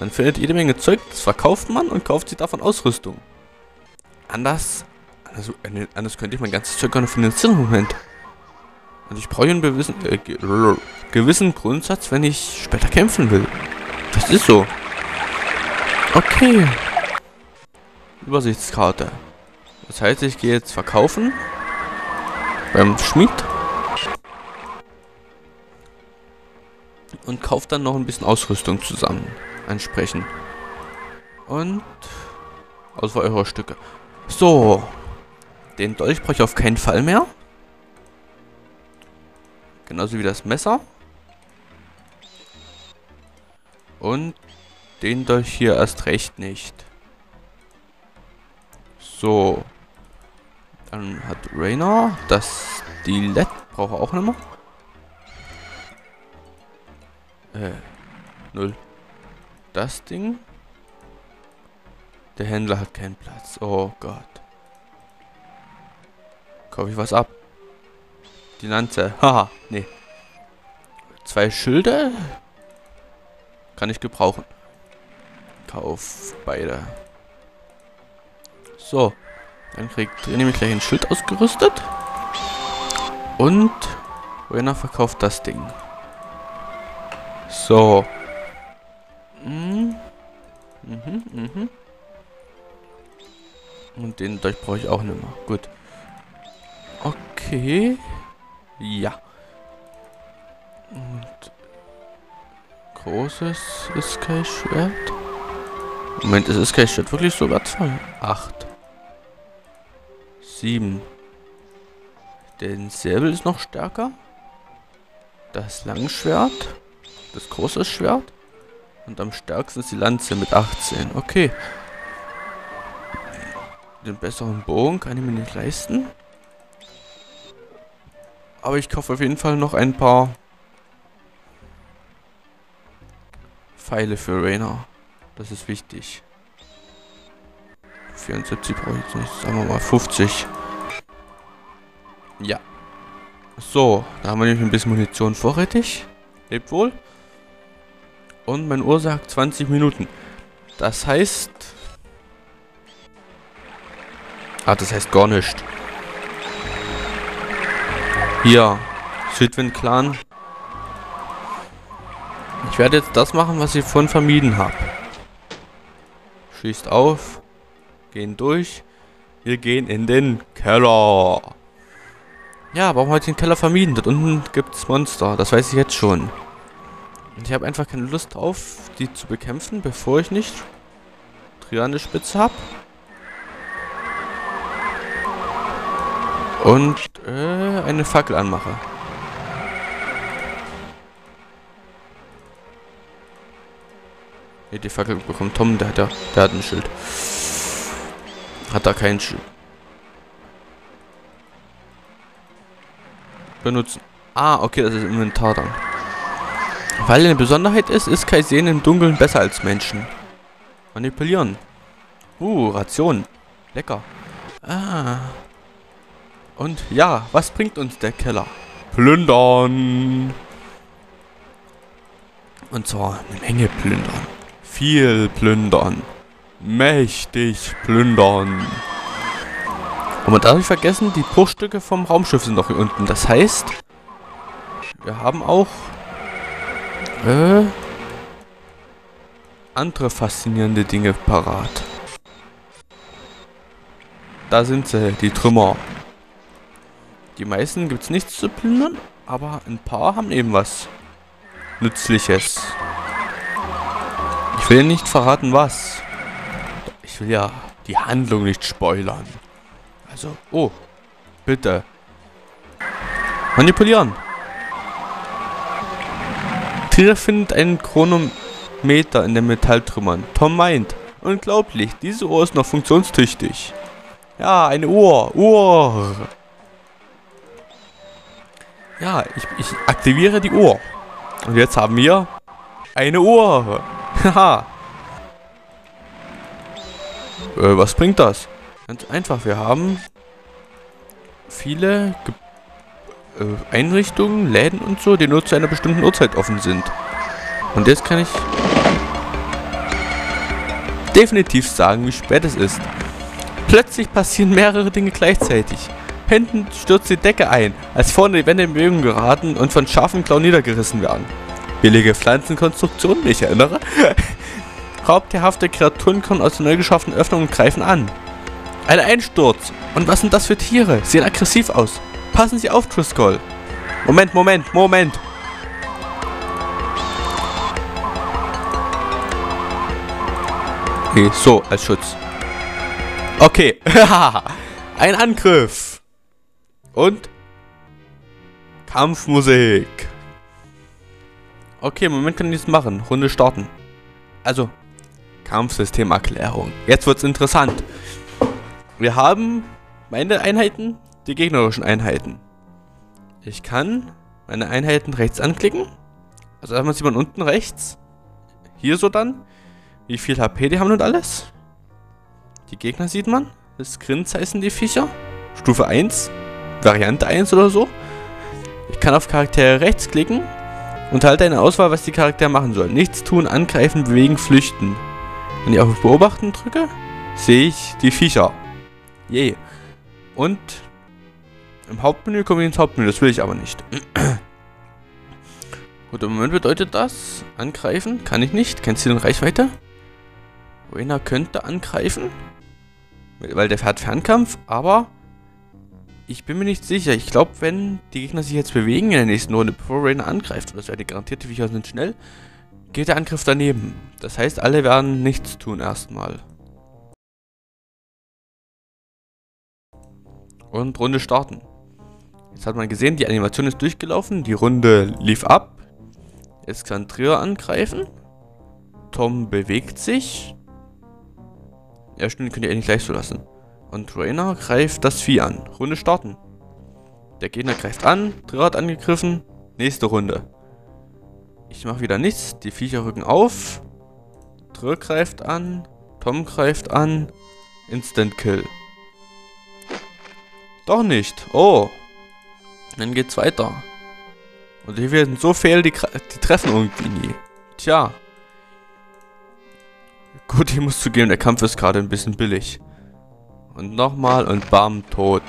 Man findet jede Menge Zeug, das verkauft man und kauft sich davon Ausrüstung. Anders, anders, anders könnte ich mein ganzes Zeug gar nicht finanzieren im Moment. Und ich brauche einen gewissen, äh, gewissen Grundsatz, wenn ich später kämpfen will. Das ist so. Okay. Übersichtskarte. Das heißt, ich gehe jetzt verkaufen. Beim Schmied. Und kaufe dann noch ein bisschen Ausrüstung zusammen. Entsprechend. Und... Auswahl eurer Stücke. So. Den Dolch brauche ich auf keinen Fall mehr. Genauso wie das Messer. Und den Dolch hier erst recht nicht. So. Dann hat Rainer das Stilett. Braucht er auch nicht mehr. Äh. Null. Das Ding. Der Händler hat keinen Platz. Oh Gott. Kaufe ich was ab? Die Lanze. Haha. nee. Zwei Schilde. Kann ich gebrauchen. Kauf beide. So. Dann kriegt ihr nämlich gleich ein Schild ausgerüstet. Und Rainer verkauft das Ding. So. Mhm. Mhm. Und den Dolch brauche ich auch nicht mehr. Gut. Okay. Ja. Und großes ist kein Schwert. Moment, ist es kein Schwert wirklich so wertvoll? Acht. Sieben. Den Säbel ist noch stärker. Das Langschwert. Das große Schwert. Und am stärksten ist die Lanze mit 18. Okay. Den besseren Bogen kann ich mir nicht leisten. Aber ich kaufe auf jeden Fall noch ein paar Pfeile für Rainer. Das ist wichtig. 74 brauche ich jetzt nicht. Sagen wir mal 50. Ja. So, da haben wir nämlich ein bisschen Munition vorrätig. Lebt wohl. Und mein Uhr sagt 20 Minuten. Das heißt... Ah, das heißt gar nicht. Hier, Südwind Clan. Ich werde jetzt das machen, was ich vorhin vermieden habe. Schießt auf. Gehen durch. Wir gehen in den Keller. Ja, warum habe ich den Keller vermieden? Dort unten gibt es Monster. Das weiß ich jetzt schon. Und ich habe einfach keine Lust drauf, die zu bekämpfen, bevor ich nicht Triane Spitze habe. Und äh, eine Fackel anmache. Ne, die Fackel bekommt Tom, der hat ja, der hat ein Schild. Hat da kein Schild. Benutzen. Ah, okay, das ist Inventar dann. Weil eine Besonderheit ist, ist Kai sehen im Dunkeln besser als Menschen. Manipulieren. Uh, Ration. Lecker. Ah. Und ja, was bringt uns der Keller? Plündern. Und zwar eine Menge plündern. Viel plündern. Mächtig plündern. Und man darf nicht vergessen, die Bruchstücke vom Raumschiff sind noch hier unten. Das heißt, wir haben auch äh, andere faszinierende Dinge parat. Da sind sie, die Trümmer. Die meisten gibt es nichts zu plündern, aber ein paar haben eben was Nützliches. Ich will nicht verraten, was. Ich will ja die Handlung nicht spoilern. Also, oh, bitte. Manipulieren. Tier findet einen Chronometer in den Metalltrümmern. Tom meint, unglaublich, diese Uhr ist noch funktionstüchtig. Ja, eine Uhr, Uhr. Ja, ich, ich aktiviere die Uhr. Und jetzt haben wir eine Uhr. Haha. äh, was bringt das? Ganz einfach, wir haben viele Ge äh, Einrichtungen, Läden und so, die nur zu einer bestimmten Uhrzeit offen sind. Und jetzt kann ich... definitiv sagen, wie spät es ist. Plötzlich passieren mehrere Dinge gleichzeitig. Hinten stürzt die Decke ein, als vorne die Wände in Bewegung geraten und von scharfen Klauen niedergerissen werden. Billige Pflanzenkonstruktionen, ich erinnere. Raubtierhafte Kreaturen kommen aus der neu geschaffenen Öffnung und greifen an. Ein Einsturz. Und was sind das für Tiere? Sehen aggressiv aus. Passen Sie auf, Driscoll. Moment, Moment, Moment. Okay, so, als Schutz. Okay. Ein Angriff. Und Kampfmusik. Okay, Moment kann ich das machen. Runde starten. Also, Kampfsystemerklärung. Jetzt wird's interessant. Wir haben meine Einheiten, die gegnerischen Einheiten. Ich kann meine Einheiten rechts anklicken. Also erstmal sieht man unten rechts. Hier so dann. Wie viel HP die haben und alles. Die Gegner sieht man. Das Grins heißen die Viecher. Stufe 1. Variante 1 oder so. Ich kann auf Charaktere rechts klicken und halte eine Auswahl, was die Charaktere machen sollen. Nichts tun, angreifen, bewegen, flüchten. Wenn ich auf Beobachten drücke, sehe ich die Viecher. Yay. Und im Hauptmenü komme ich ins Hauptmenü, das will ich aber nicht. Gut, im Moment bedeutet das, angreifen kann ich nicht. Kennst du den Reichweite? Rainer könnte angreifen, weil der hat Fernkampf, aber ich bin mir nicht sicher. Ich glaube, wenn die Gegner sich jetzt bewegen in der nächsten Runde, bevor Rainer angreift, das wäre die garantierte Viecher sind schnell, geht der Angriff daneben. Das heißt, alle werden nichts tun erstmal. Und Runde starten. Jetzt hat man gesehen, die Animation ist durchgelaufen, die Runde lief ab. Jetzt kann Trio angreifen. Tom bewegt sich. Ja, stimmt, könnt ihr eigentlich gleich so lassen. Und Rainer greift das Vieh an. Runde starten. Der Gegner greift an, Trio hat angegriffen. Nächste Runde. Ich mache wieder nichts. Die Viecher rücken auf. Trio greift an. Tom greift an. Instant Kill. Doch nicht. Oh. Dann geht's weiter. Und hier werden so fehl, die, die treffen irgendwie nie. Tja. Gut, ich muss zugeben, der Kampf ist gerade ein bisschen billig. Und nochmal und bam, tot.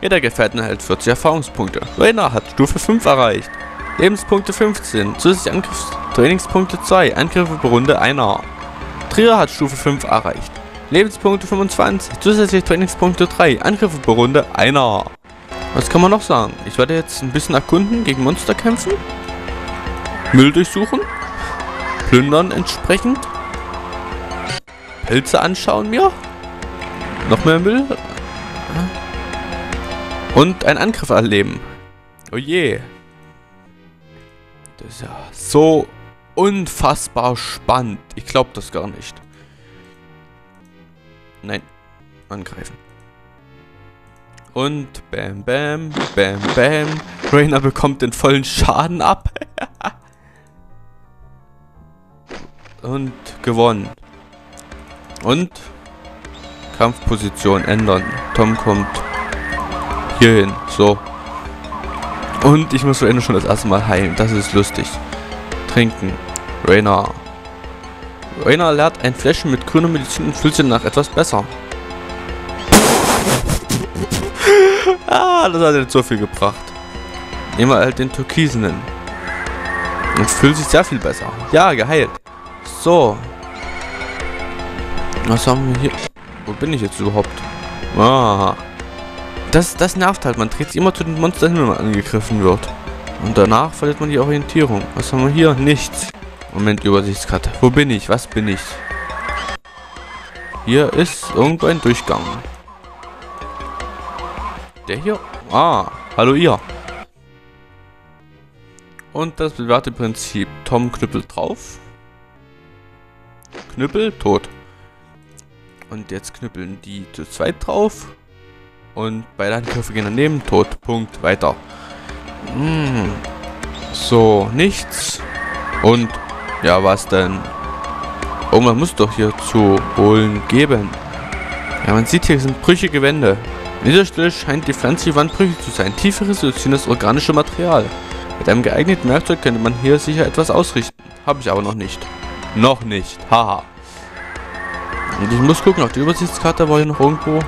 Jeder Gefährten erhält 40 Erfahrungspunkte. Rainer hat Stufe 5 erreicht. Lebenspunkte 15. Zusätzliche Angriffstrainingspunkte 2. Angriffe pro Runde einer. Trier hat Stufe 5 erreicht. Lebenspunkte 25. Zusätzliche Trainingspunkte 3. Angriffe pro Runde einer. Was kann man noch sagen? Ich werde jetzt ein bisschen erkunden, gegen Monster kämpfen. Müll durchsuchen. Plündern entsprechend. Pilze anschauen mir. Noch mehr Müll. Und einen Angriff erleben. Oh je. Das ist ja so unfassbar spannend. Ich glaube das gar nicht. Nein. Angreifen. Und bam, bam, bam, bam. Rainer bekommt den vollen Schaden ab. Und gewonnen. Und Kampfposition ändern. Tom kommt hierhin. So. Und ich muss Rainer schon das erste Mal heilen. Das ist lustig. Trinken. Rainer. Rainer lernt ein Fläschchen mit grüner Medizin und fühlt sich nach etwas besser. Ah, das hat jetzt so viel gebracht. Nehmen wir halt den Türkisenen. Und fühlt sich sehr viel besser. Ja, geheilt. So. Was haben wir hier? Wo bin ich jetzt überhaupt? Ah. Das, das nervt halt. Man dreht sich immer zu den Monstern hin, wenn man angegriffen wird. Und danach verliert man die Orientierung. Was haben wir hier? Nichts. Moment, Übersichtskarte. Wo bin ich? Was bin ich? Hier ist irgendwo ein Durchgang. Der hier? Ah, hallo ihr. Und das bewährte Prinzip. Tom knüppelt drauf. Knüppel, tot. Und jetzt knüppeln die zu zweit drauf. Und beide Angriffe gehen daneben. Tot. Punkt. Weiter. Hm. So, nichts. Und, ja, was denn? Oh, man muss doch hier zu holen geben. Ja, man sieht hier sind brüchige Wände. An dieser Stelle scheint die pflanzliche Wand brüchig zu sein. Tiefe Resolution das organische Material. Mit einem geeigneten Werkzeug könnte man hier sicher etwas ausrichten. Habe ich aber noch nicht. Noch nicht. Haha. Und ich muss gucken, auf der Übersichtskarte war hier noch irgendwo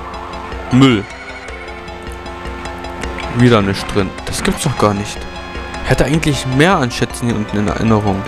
Müll. Wieder nicht drin. Das gibt's doch gar nicht. Hätte eigentlich mehr an Schätzen hier unten in Erinnerung.